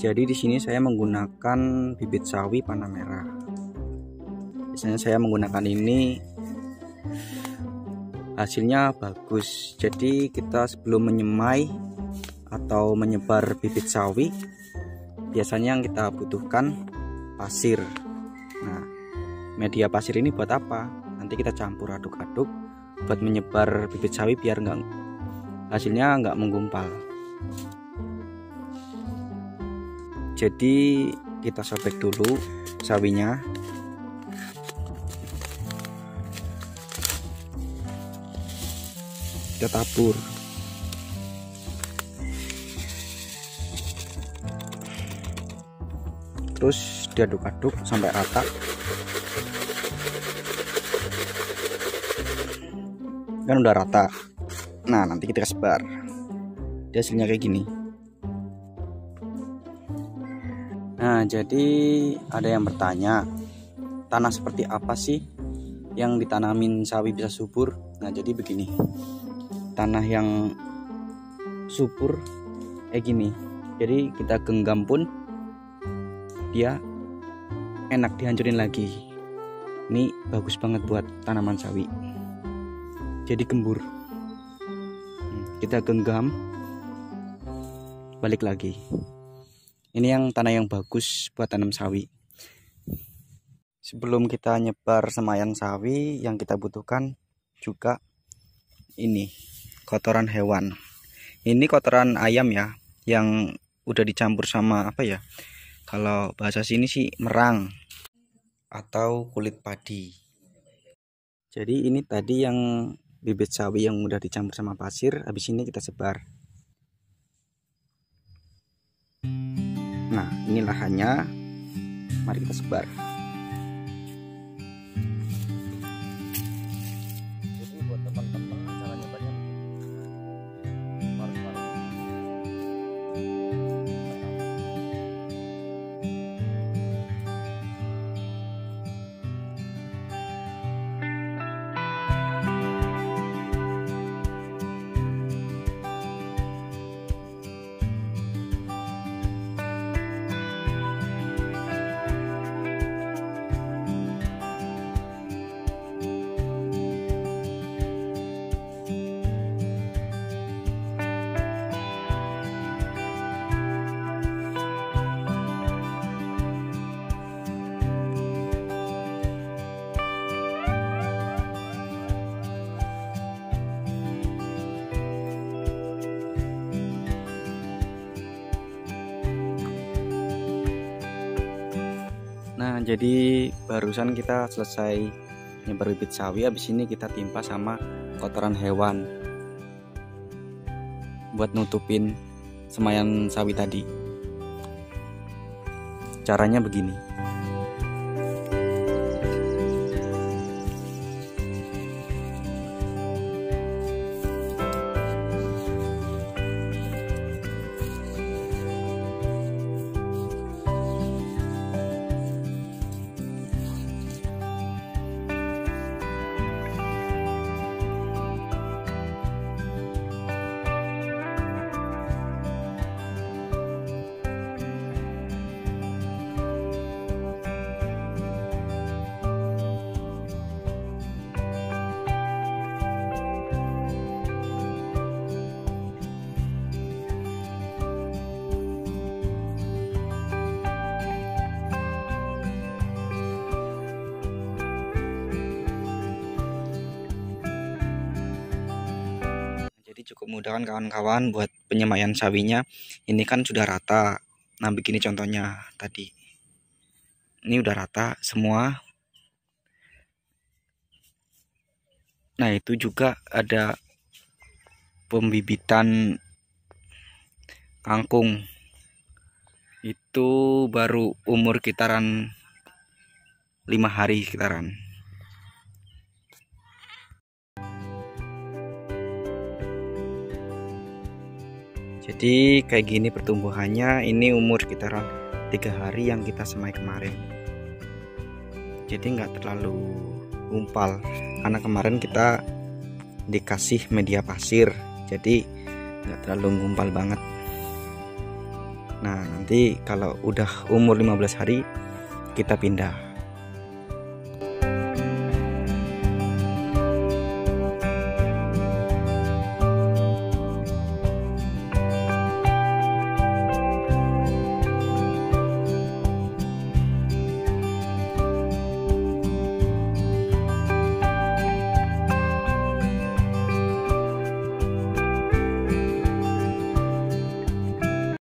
Jadi di sini saya menggunakan bibit sawi panah merah. Biasanya saya menggunakan ini hasilnya bagus. Jadi kita sebelum menyemai atau menyebar bibit sawi biasanya yang kita butuhkan pasir. Nah, media pasir ini buat apa? Nanti kita campur aduk-aduk buat menyebar bibit sawi biar nggak hasilnya nggak menggumpal. Jadi kita sobek dulu sawinya. Kita tabur. Terus diaduk-aduk sampai rata. Kan udah rata. Nah, nanti kita sebar. Hasilnya kayak gini. Nah, jadi ada yang bertanya, tanah seperti apa sih yang ditanamin sawi bisa subur? Nah, jadi begini. Tanah yang subur kayak gini. Jadi kita genggam pun dia enak dihancurin lagi. Ini bagus banget buat tanaman sawi. Jadi gembur. Kita genggam balik lagi. Ini yang tanah yang bagus buat tanam sawi. Sebelum kita nyebar semayan sawi, yang kita butuhkan juga ini kotoran hewan. Ini kotoran ayam ya, yang udah dicampur sama apa ya? Kalau bahasa sini sih merang atau kulit padi. Jadi ini tadi yang bibit sawi yang udah dicampur sama pasir, habis ini kita sebar. Nah, ini lahannya. Mari kita sebar. Nah, jadi barusan kita selesai nyebar bibit sawi, habis ini kita timpa sama kotoran hewan buat nutupin semayan sawi tadi. Caranya begini. Jadi cukup mudah kan kawan-kawan buat penyemaian sawinya. Ini kan sudah rata. Nah, begini contohnya tadi. Ini udah rata semua. Nah, itu juga ada pembibitan kangkung. Itu baru umur kitaran lima hari kitaran. Jadi kayak gini pertumbuhannya ini umur sekitaran tiga hari yang kita semai kemarin. Jadi nggak terlalu gumpal karena kemarin kita dikasih media pasir. Jadi nggak terlalu gumpal banget. Nah nanti kalau udah umur 15 hari kita pindah